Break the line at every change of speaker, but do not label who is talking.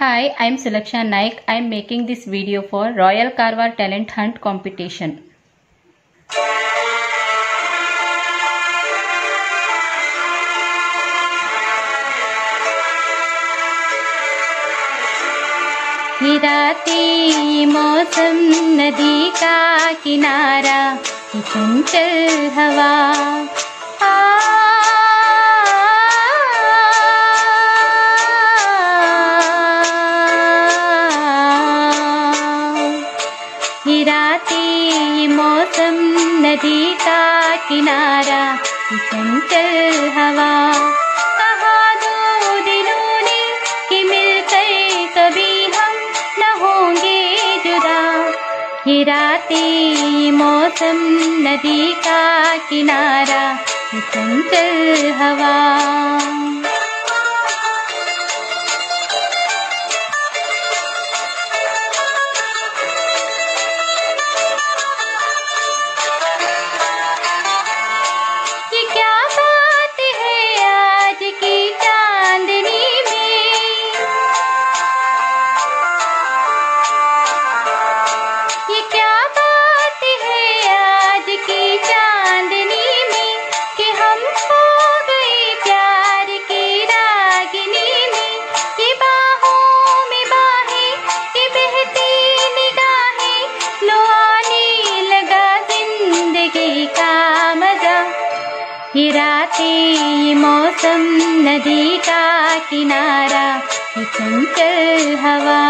Hi, I'm Sulaksha Naik. I'm making this video for Royal Karwar Talent Hunt competition. राती मौसम नदी का किनारा चंचल हवा हिराती मौसम नदी का किनारा, चंचल हवा। कहा दो दिनों ने कि मिलकर कभी हम न होंगे जुदा। हिराती मौसम नदी का किनारा, चंचल हवा। हिराते मौसम नदी का किनारा हवा